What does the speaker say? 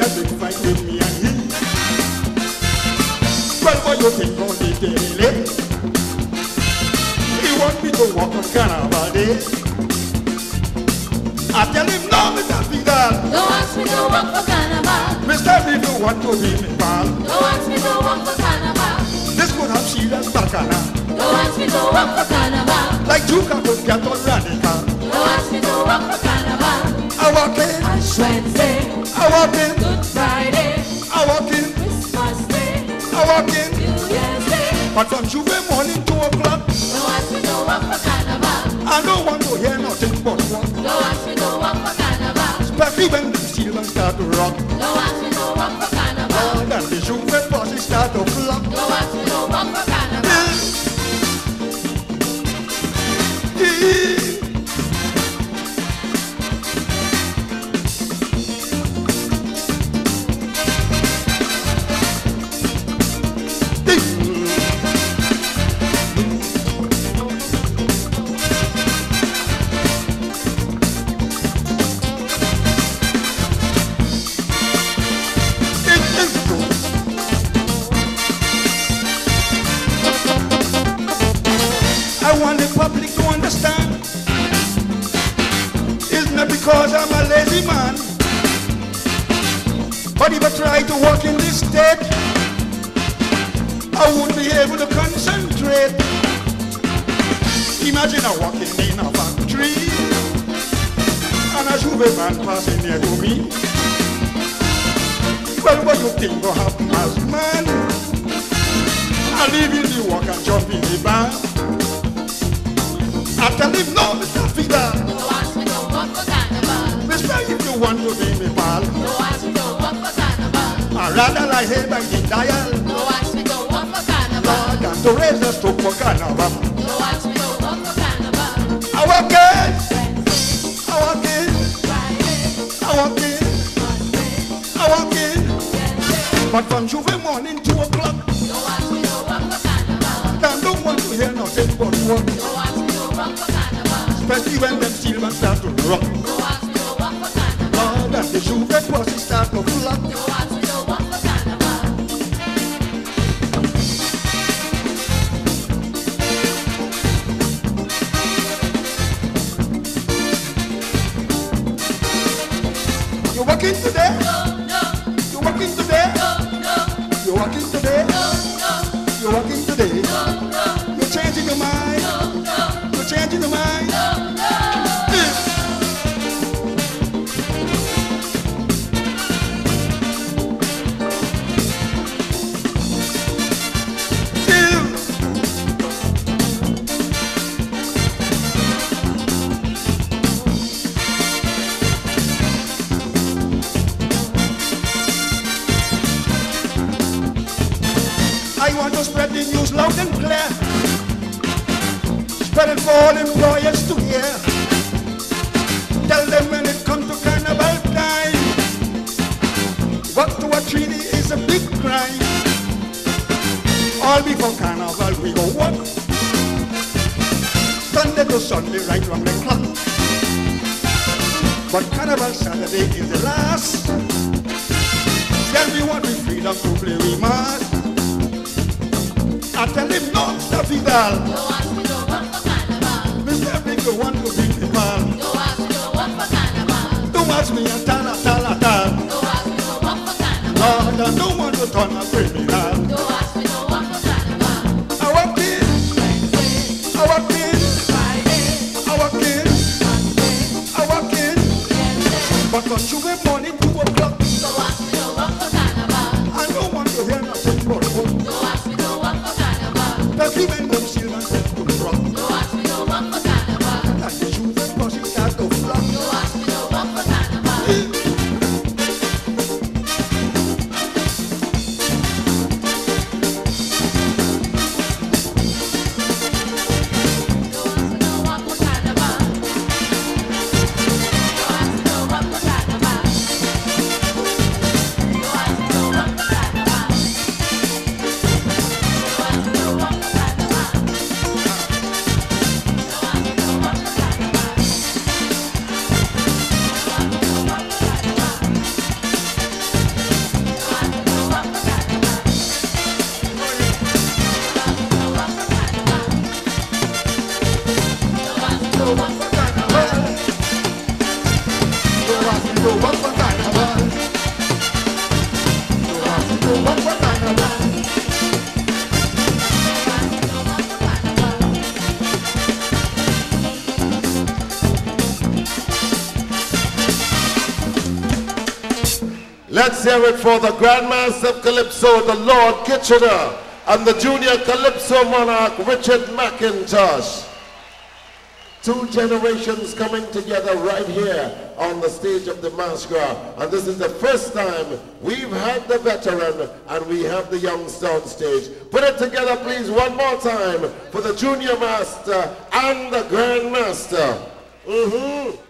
had big fight with me and he. Well, what you think on the daily? He want me to walk on Carnival Day. I tell him, no, Mr. Vidal. Don't ask me to walk for carnival. Mr. You want to be me pal, Don't ask me to walk for carnival. this could have serious bacchanal. Don't ask me to walk for carnival. Like Juka could get on radical. Don't ask me to walk for carnival. I walk in, Ash Wednesday, I walk in, Good Friday, I walk in, Christmas Day, I walk in. New Year's Day. But from J'ouvert But if I try to walk in this state, I won't be able to concentrate. Imagine I walking in a factory and a J'ouvert man passing near to me. Well, what you think will happen as man? I leave in the walk and jump in the bar. I tell him, no, Mr. Fidel. Don't ask me to walk for carnival. Mister, if you want to be me pal, Don't rather like head by the dial. Don't ask me to walk for carnival. Than to raise the stroke for carnival. Don't ask me to walk for carnival. I walk in, Wednesday, I walk in, Friday, I walk in, Monday, I walk in. Wednesday. But from J'ouvert morning, 2 o'clock, Don't ask me to walk for carnival. I don't want to hear nothing but one. Don't ask me to walk for carnival. Especially when them steel man start to rock. Don't ask me to walk for carnival. Lord, and the J'ouvert posse start to. Don't ask today? I want to spread the news loud and clear. Spread it for all employers to hear. Tell them when it comes to carnival time. What to a treaty is a big crime. All before carnival we go work. Sunday to Sunday right round the clock. But carnival Saturday is the last. Then we want the freedom to play we must. Tell him no. Vidal. Don't ask me to walk for carnival. Mr. Big, you want to the man. Don't ask me to walk for carnival. Don't ask me a tal, a tal, a. Don't ask me walk for carnival. Lord, I don't want to turn a criminal. Don't ask me to walk for carnival. I I I I. But on Tuesday morning, two Let's hear it for the Grandmaster of Calypso, the Lord Kitchener, and the Junior Calypso Monarch, Richard McIntosh. Two generations coming together right here on the stage of the Masquerade. And this is the first time we've had the veteran and we have the youngster on stage. Put it together, please, one more time for the Junior Master and the Grandmaster. Mm-hmm.